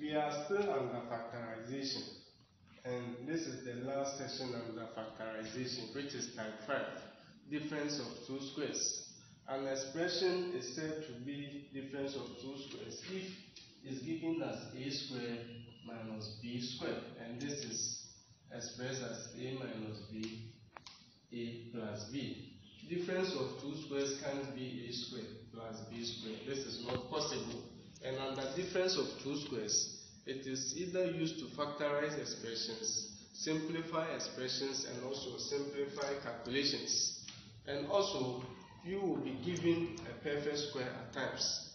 we are still under factorization. And this is the last section under factorization which is type 5 difference of two squares. An expression is said to be difference of two squares if it's given as a squared minus b squared. And this is expressed as a minus b a plus b. Difference of two squares can't be a squared plus b squared. This is not possible and under difference of two squares, it is either used to factorize expressions, simplify expressions, and also simplify calculations. And also, you will be given a perfect square at times.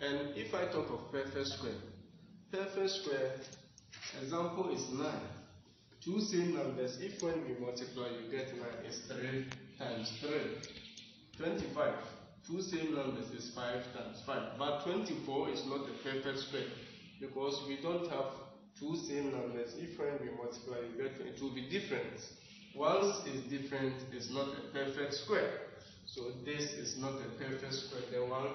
And if I talk of perfect square, perfect square example is 9. Two same numbers, if when we multiply you get 9 is 3 times 3. 25. Two same numbers is 5 times 5. But 24 is not a perfect square because we don't have two same numbers. If when we multiply, you get it will be different. Once is different, it's not a perfect square. So this is not a perfect square. The one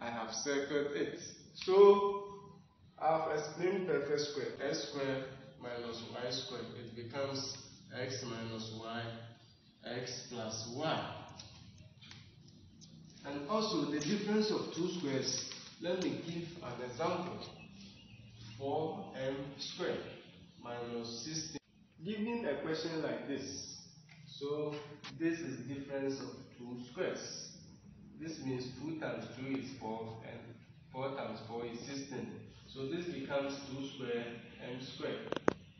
I have circled it. So I've explained perfect square. x square minus y square. It becomes x minus y, x plus y. Also the difference of two squares. Let me give an example. 4m squared minus 16. Given a question like this, so this is difference of two squares. This means 2 times 2 is 4 and 4 times 4 is 16. So this becomes 2 squared m squared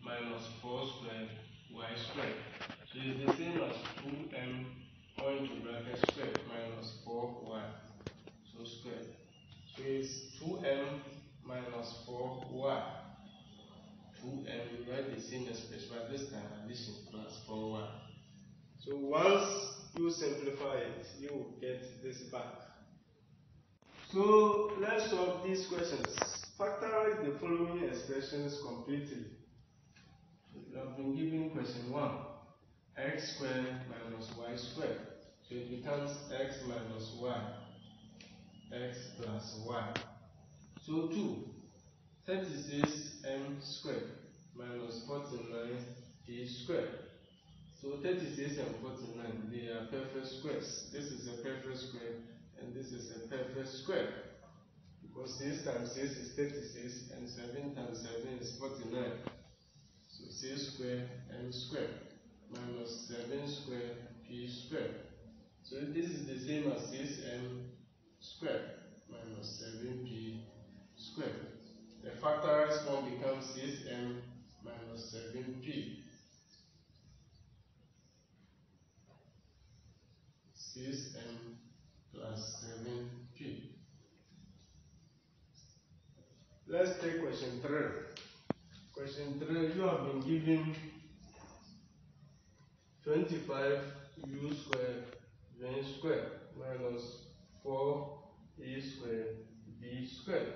minus 4 squared y squared. So it's the same as 2m going to bracket squared minus 4y so squared. So it's 2m minus 4y. 2m, we write the same expression, but this time addition plus 4y. So once you simplify it, you will get this back. So let's solve these questions. Factorize the following expressions completely. We have been given question 1 x squared minus y squared. So it becomes x minus y, x plus y. So 2, 36 m squared minus 49 a squared. So 36 and 49, they are perfect squares. This is a perfect square and this is a perfect square. Because 6 times 6 is 36 and 7 times 7 is 49. So 6 squared m squared minus 7 squared p squared. So this is the same as 6m squared minus 7p squared. The factorized form 70 6m plus 7p. Let's take question 3. Question 3, you have been given 25u squared v squared minus 4a squared b squared.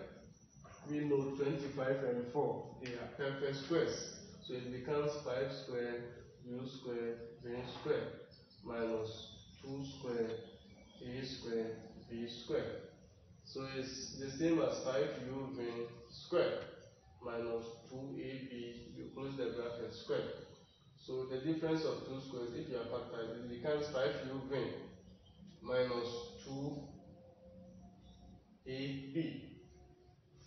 We know 25 and 4, they are perfect squares. So it becomes 5 squared u squared minus 2 squared a squared b squared. So it's the same as 5u v squared minus 2ab, you close the bracket squared. So the difference of two squares, if you are factorizing, it becomes 5u v minus 2ab.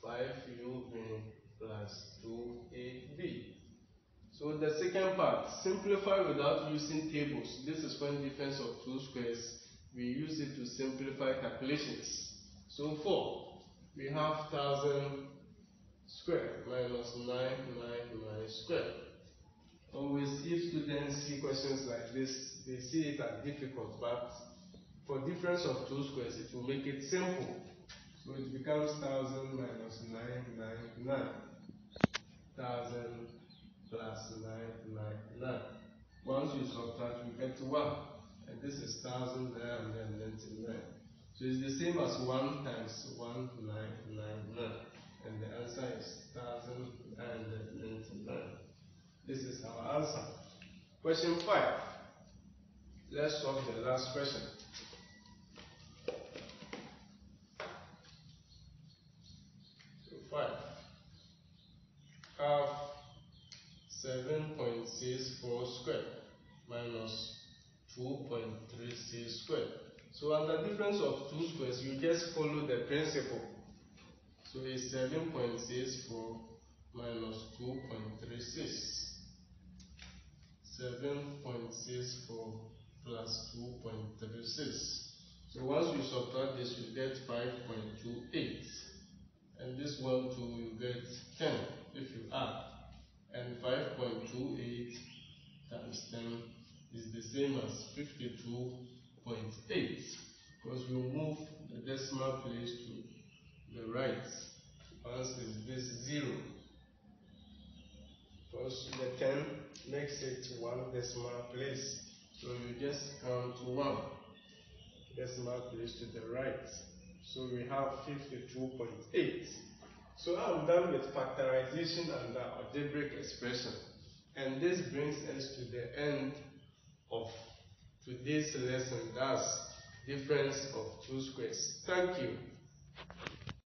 5u v plus 2ab. So the second part, simplify without using tables. This is when difference of two squares, we use it to simplify calculations. So 4, we have 1000 squared minus 999 squared. Always, if students see questions like this, they see it as difficult, but for difference of two squares, it will make it simple. So it becomes 1000 minus 999. 1000 plus 999. Once you subtract, you get to 1. And this is 1999. So it's the same as 1 times 1999. And the answer is 1999. This is our answer. Question 5. Let's solve the last question. So 5. 2.64 squared minus 2.36 squared. So under difference of two squares, you just follow the principle. So it's 7.64 minus 2.36. 7.64 plus 2.36. So once you subtract this, you get 5.28. And this one too, you get 10 if you add. And 5.28 times 10 is the same as 52.8 because we move the decimal place to the right. Once is this 0 because the 10 makes it one decimal place. So you just count one decimal place to the right. So we have 52.8. So I'm done with factorization and algebraic expression. And this brings us to the end of today's lesson. That's difference of two squares. Thank you.